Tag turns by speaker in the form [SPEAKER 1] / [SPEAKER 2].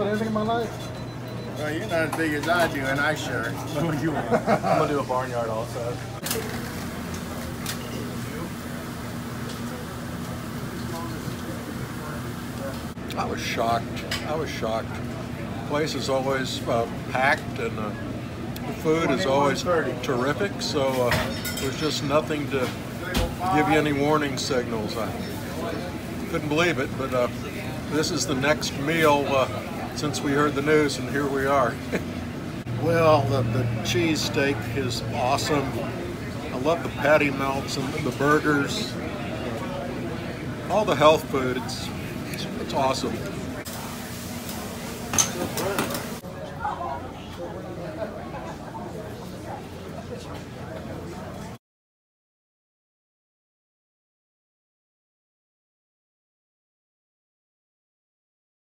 [SPEAKER 1] about anything in my life?
[SPEAKER 2] Well, you're not as big as I do, and I sure. What do you want?
[SPEAKER 3] I'm gonna do a barnyard also.
[SPEAKER 4] I was shocked. I was shocked. The place is always uh, packed and uh, the food is always terrific, so uh, there's just nothing to give you any warning signals. I couldn't believe it, but uh, this is the next meal uh, since we heard the news, and here we are. well, the, the cheese steak is awesome. I love the patty melts and the burgers. All the health food, it's, it's, it's awesome.